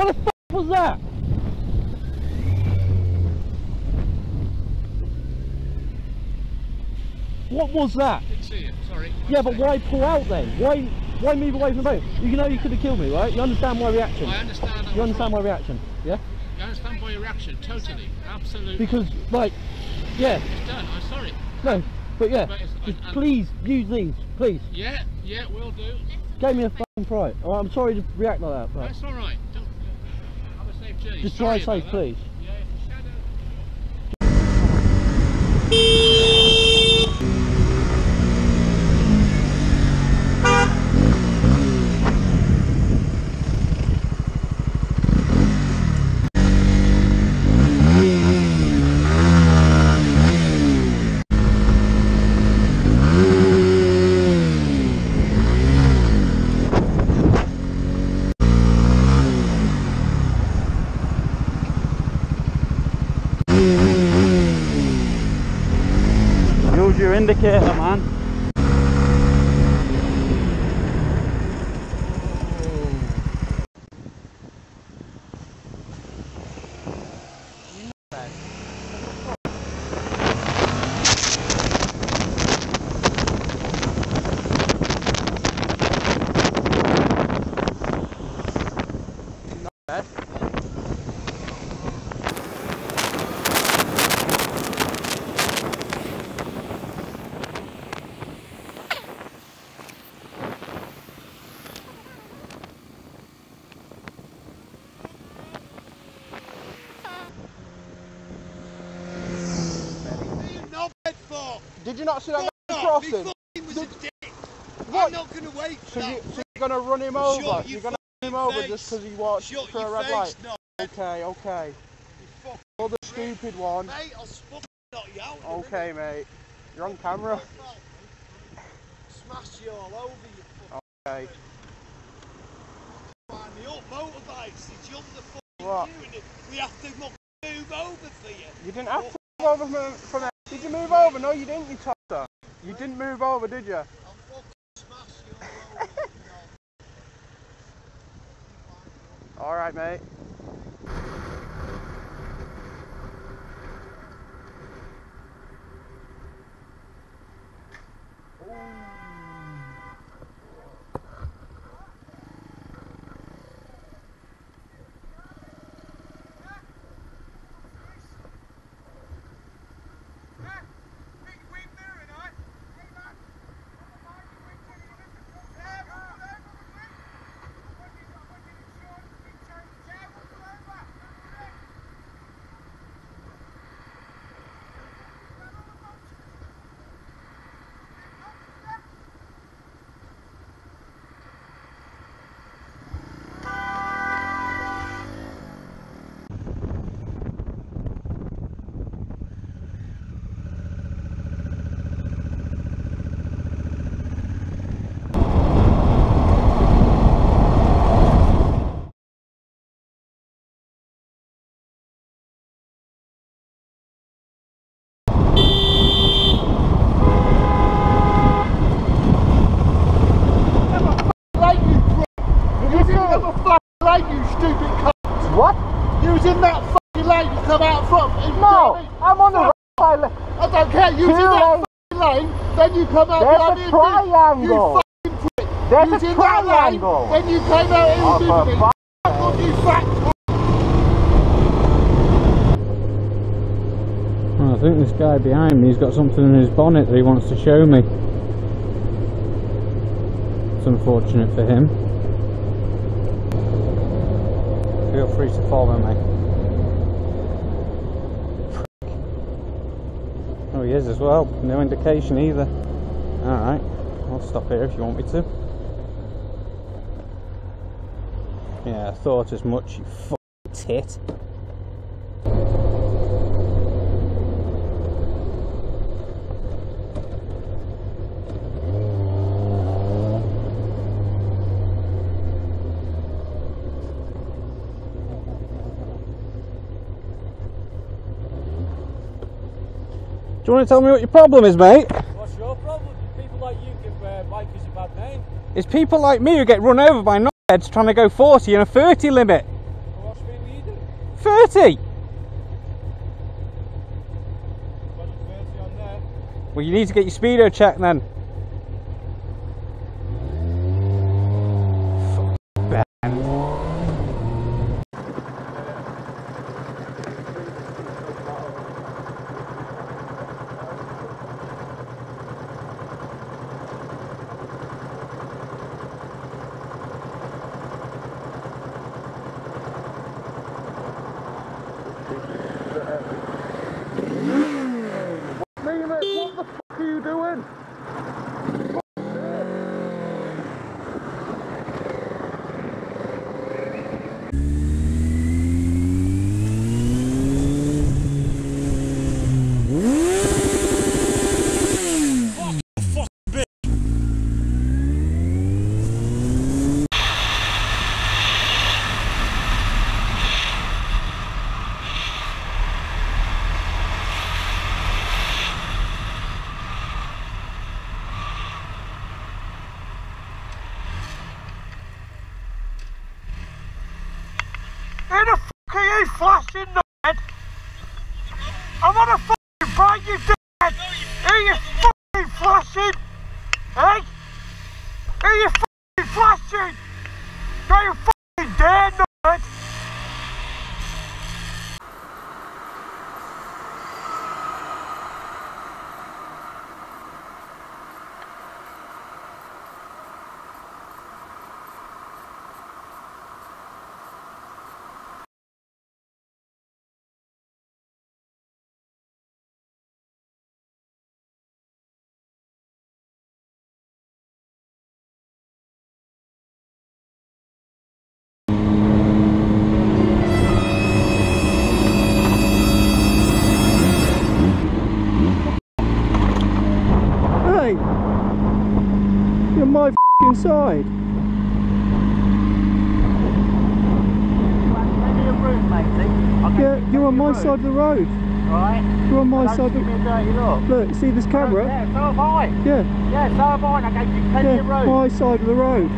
What the fuck was that? What was that? Didn't see it, sorry. Yeah, but why pull out then? Why why move away from the boat? You know you could have killed me, right? You understand my reaction? I understand. You understand my reaction? Yeah? You understand my reaction, totally, absolutely. Because like yeah, it's done. I'm sorry. no, but yeah, But just and- please use these, please. Yeah, yeah, we'll do. Gave me a fucking fright. Oh, I'm sorry to react like that, but That's all safe just safe, please. Yeah, it's a shadow. Indicator, man. No bed for. Did you not see that guy crossing? He was a dick. What? I'm not going to wait for So, you, that. so you're gonna run him over? your You're gonna run him over face. just because he walked through a red face, light? no. Okay, okay. The stupid one. mate, I'll fucking knock you out. Okay, mate. You're on camera. Smash you all over, you fucking Okay. wind me up. Motorbikes, they jump the fucking What? and we have to move over for you. You didn't have to move over from, from there. Did you move over? No, you didn't, you tosser. You didn't move over, did you? I'll fucking smash you all over. you know. Alright, mate. Like you, prick. You was in the other fucking lane, you stupid cunt. What? You was in that fucking lane you come out from. You know No, what I mean? I'm on the right side. I don't care. You was in that fucking lane, then you come out There's behind a me. triangle. You fucking prick. There's you was a in that lane, triangle. then you came out Oh, in for with me. fuck's Fuck off, you fat cunt. Well, I think this guy behind me, he's got something in his bonnet that he wants to show me. It's unfortunate for him. Feel free to follow me. Oh, he is as well. No indication either. Alright, I'll stop here if you want me to. Yeah, I thought as much, you fucking tit. You want to tell me what your problem is, mate? What's your problem? People like you give uh, bikers a bad name. It's people like me who get run over by knotheads trying to go 40 in a 30 limit. Well, what speed were you doing? 30! Wasn't 30 on there. Well, you need to get your speedo checked then. Fuck, Ben. Me, mate, what the fuck are you doing? Who the fuck are you flashing? I'm on fucking break, you dickhead! Who you fucking flashing? On my fing side. Room, Yeah, you you're on my side of the road. Right? You're on my Don't side of the dirty look. See this camera? Yeah, so have I. Yeah, Yeah, so have I. I gave you plenty yeah, of room. my side of the road.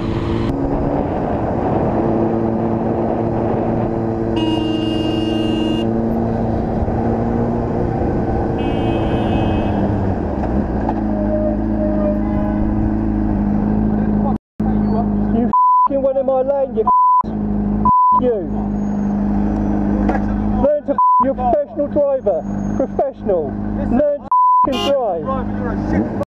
You f***ing went in my lane, you you. Learn to you're a professional driver. Professional. Learn to drive.